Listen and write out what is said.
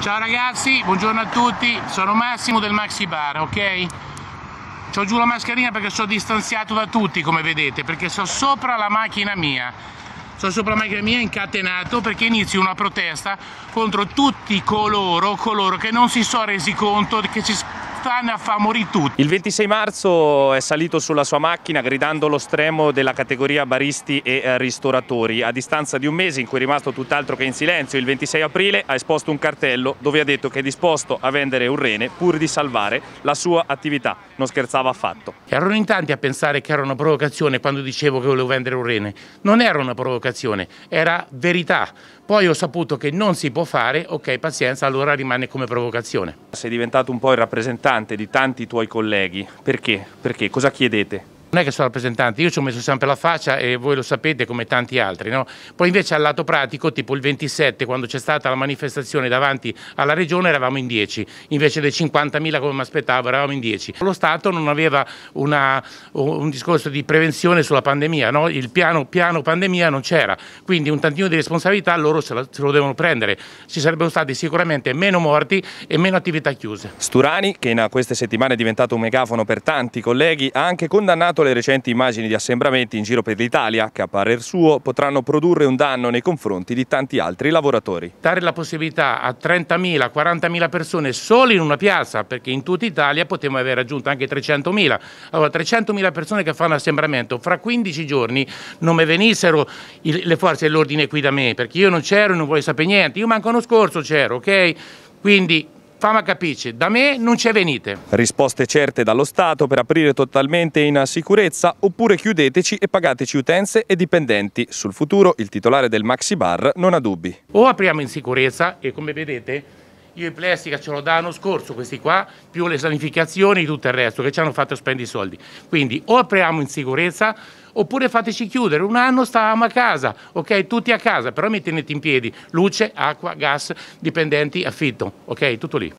Ciao ragazzi, buongiorno a tutti, sono Massimo del Maxi Bar, ok? C'ho giù la mascherina perché sono distanziato da tutti, come vedete, perché sono sopra la macchina mia. Sono sopra la macchina mia incatenato perché inizio una protesta contro tutti coloro, coloro che non si sono resi conto che ci stanno a far morire tutti. Il 26 marzo è salito sulla sua macchina gridando lo stremo della categoria baristi e eh, ristoratori. A distanza di un mese in cui è rimasto tutt'altro che in silenzio, il 26 aprile ha esposto un cartello dove ha detto che è disposto a vendere un rene pur di salvare la sua attività. Non scherzava affatto. Erano in tanti a pensare che era una provocazione quando dicevo che volevo vendere un rene. Non era una provocazione, era verità. Poi ho saputo che non si può fare, ok pazienza, allora rimane come provocazione. Sei diventato un po' il rappresentante di tanti tuoi colleghi. Perché? Perché? Cosa chiedete? Non è che sono rappresentante, io ci ho messo sempre la faccia e voi lo sapete come tanti altri, no? Poi invece al lato pratico, tipo il 27, quando c'è stata la manifestazione davanti alla regione, eravamo in 10, invece dei 50.000 come mi aspettavo, eravamo in 10. Lo Stato non aveva una, un discorso di prevenzione sulla pandemia, no? il piano, piano, pandemia non c'era, quindi un tantino di responsabilità loro se, la, se lo devono prendere. Ci sarebbero stati sicuramente meno morti e meno attività chiuse. Sturani, che in queste settimane è diventato un megafono per tanti colleghi, ha anche condannato le recenti immagini di assembramenti in giro per l'Italia che a parer suo potranno produrre un danno nei confronti di tanti altri lavoratori. Dare la possibilità a 30.000, 40.000 persone solo in una piazza, perché in tutta Italia potremmo aver raggiunto anche 300.000. Allora 300.000 persone che fanno assembramento, fra 15 giorni non mi venissero le forze dell'ordine qui da me, perché io non c'ero e non voglio sapere niente. Io manco l'anno scorso c'ero, ok? Quindi Fama capisce, da me non c'è venite. Risposte certe dallo Stato per aprire totalmente in sicurezza oppure chiudeteci e pagateci utenze e dipendenti. Sul futuro il titolare del Maxi Bar non ha dubbi. O apriamo in sicurezza e come vedete io in plastica ce l'ho da l'anno scorso, questi qua, più le sanificazioni e tutto il resto che ci hanno fatto spendere i soldi. Quindi o apriamo in sicurezza oppure fateci chiudere. Un anno stavamo a casa, ok? Tutti a casa, però mi tenete in piedi. Luce, acqua, gas, dipendenti, affitto, ok? Tutto lì.